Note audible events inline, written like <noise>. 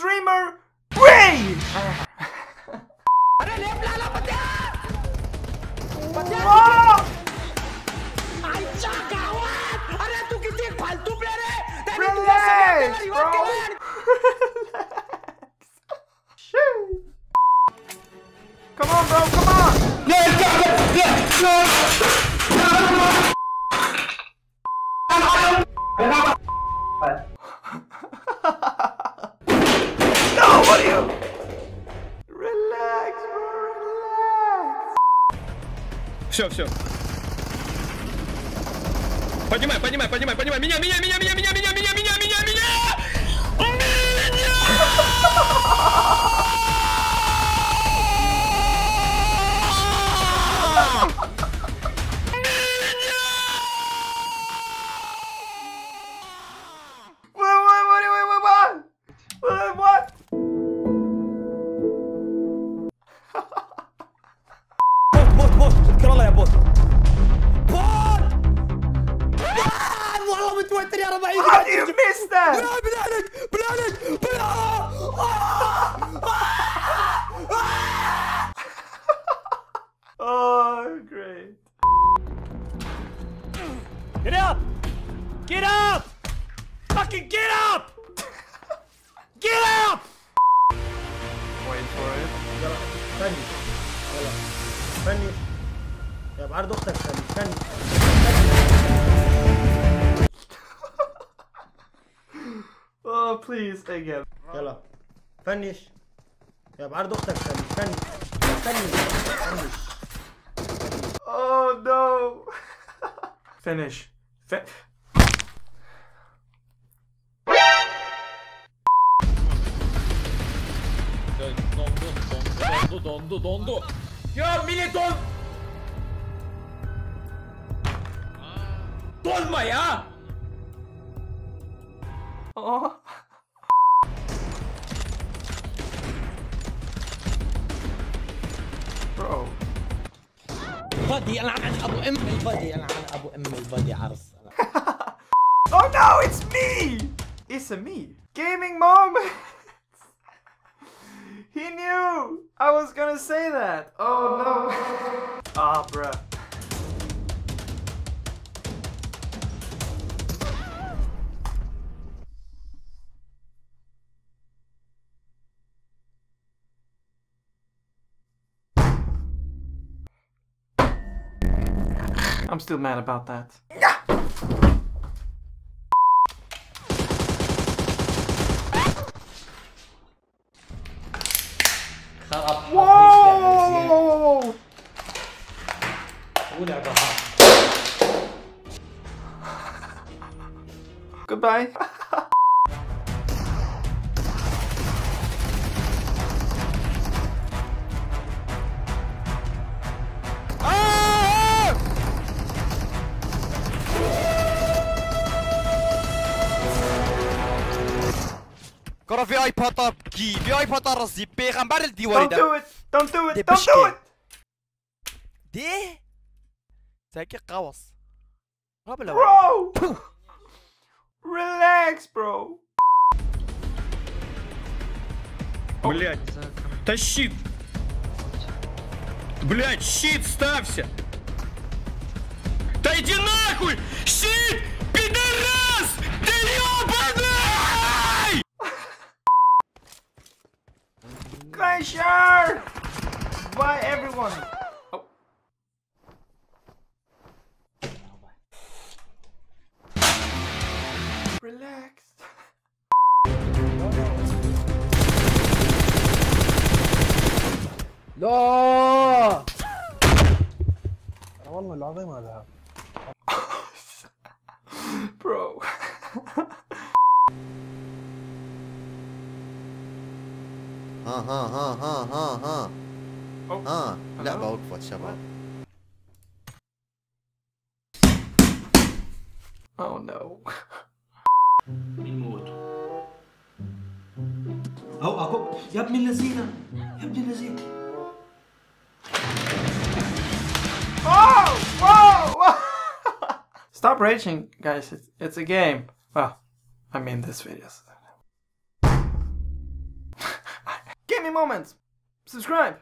streamer Ray! Oh! Relax, bro. Come on, bro. Come on. No, Все, все. Поднимай, поднимай, поднимай, поднимай. Меня, меня, меня, меня, меня, меня, меня, Get up! Fucking get up! Get up! Wait for it. يلا فنش يلا فنش يا بعرض أختك فنش فنش Oh, please, again. يلا فنش يا بعرض أختك فنش فنش فنش فنش Oh no. <laughs> Finish. Fi- Dondu, dondu, dondu, dondu. Ya millet don... Donma ya! oh. Bro. البادي العن عن ابو ام البادي العن عن ابو ام البادي عرس Oh no, it's me! It's a me. Gaming moments! <laughs> I was gonna say that. Oh no. Ah, bruh. I'm still mad about that. How up? Whoa! Whoa! Whoa! Whoa! Goodbye. <laughs> Gotta bir iPad up ki, bir iPad arası deyip peygamber el divarı da. Don't do it, don't do it, don't do it. De? Sanki kavas. Rabla. Bro! Relax, bro. Блять, тащи. Блять, щит ставься. Да иди нахуй! Щит! Пидорас! Ты ебаный! Bye, everyone. Oh. Relax. لا <laughs> والله العظيم هذا Bro. ها ها ها ها ها ها Oh. ها Hello? لعبة وقفت شباب Oh no. او اكو يا ابن اللذينه يا ابن اللذينه Oh! Whoa! Whoa! <laughs> Stop raging, guys. It's, it's a game. Well, I mean this video. <laughs> gaming moment. Subscribe.